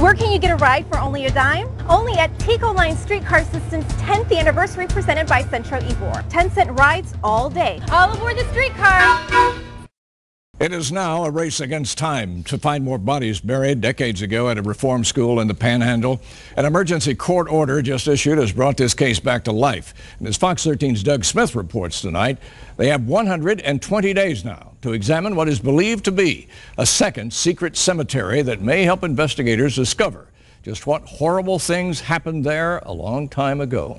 Where can you get a ride for only a dime? Only at TECO Line Streetcar System's 10th anniversary presented by Centro Ybor. 10 cent rides all day. All aboard the streetcar! It is now a race against time to find more bodies buried decades ago at a reform school in the Panhandle. An emergency court order just issued has brought this case back to life. And as Fox 13's Doug Smith reports tonight, they have 120 days now to examine what is believed to be a second secret cemetery that may help investigators discover just what horrible things happened there a long time ago.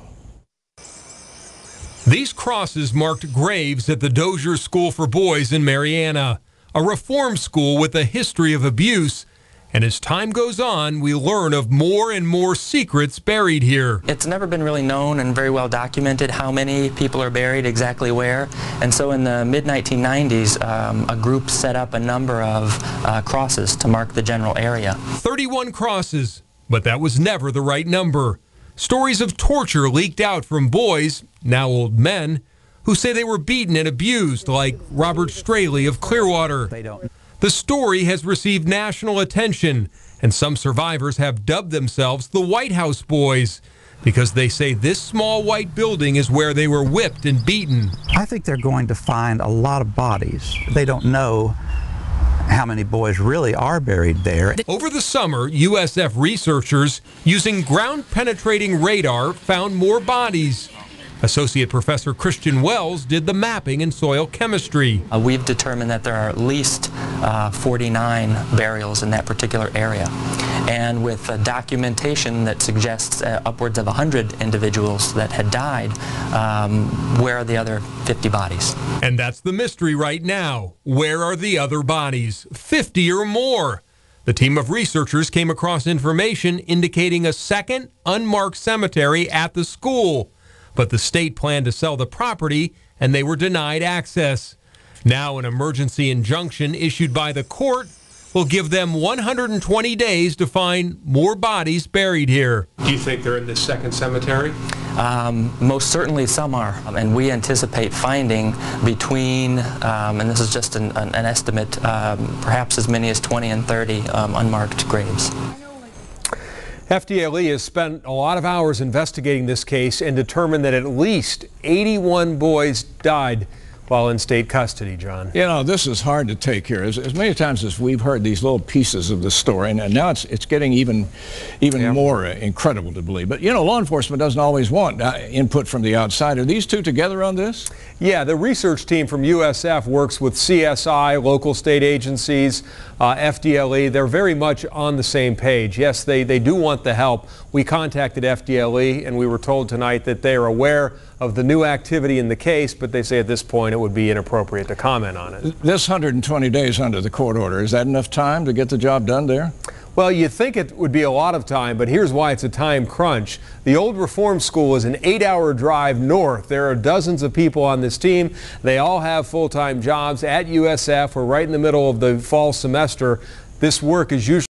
These crosses marked graves at the Dozier School for Boys in Marianna, a reform school with a history of abuse and as time goes on, we learn of more and more secrets buried here. It's never been really known and very well documented how many people are buried, exactly where. And so in the mid-1990s, um, a group set up a number of uh, crosses to mark the general area. 31 crosses, but that was never the right number. Stories of torture leaked out from boys, now old men, who say they were beaten and abused, like Robert Straley of Clearwater. They don't. The story has received national attention, and some survivors have dubbed themselves the White House Boys because they say this small white building is where they were whipped and beaten. I think they're going to find a lot of bodies. They don't know how many boys really are buried there. Over the summer, USF researchers using ground penetrating radar found more bodies. Associate Professor Christian Wells did the mapping in soil chemistry. Uh, we've determined that there are at least uh, 49 burials in that particular area. And with documentation that suggests uh, upwards of 100 individuals that had died, um, where are the other 50 bodies? And that's the mystery right now. Where are the other bodies? 50 or more. The team of researchers came across information indicating a second unmarked cemetery at the school but the state planned to sell the property and they were denied access. Now, an emergency injunction issued by the court will give them 120 days to find more bodies buried here. Do you think they're in this second cemetery? Um, most certainly some are, and we anticipate finding between, um, and this is just an, an, an estimate, um, perhaps as many as 20 and 30 um, unmarked graves. FDLE has spent a lot of hours investigating this case and determined that at least 81 boys died while in state custody, John. You know, this is hard to take here. As, as many times as we've heard these little pieces of the story, and, and now it's, it's getting even, even yeah. more uh, incredible to believe. But, you know, law enforcement doesn't always want uh, input from the outside. Are these two together on this? Yeah, the research team from USF works with CSI, local state agencies, uh, FDLE. They're very much on the same page. Yes, they, they do want the help. We contacted FDLE, and we were told tonight that they are aware of the new activity in the case, but they say at this point it would be inappropriate to comment on it. This 120 days under the court order, is that enough time to get the job done there? Well, you'd think it would be a lot of time, but here's why it's a time crunch. The old reform school is an eight hour drive north. There are dozens of people on this team. They all have full time jobs at USF. We're right in the middle of the fall semester. This work is usually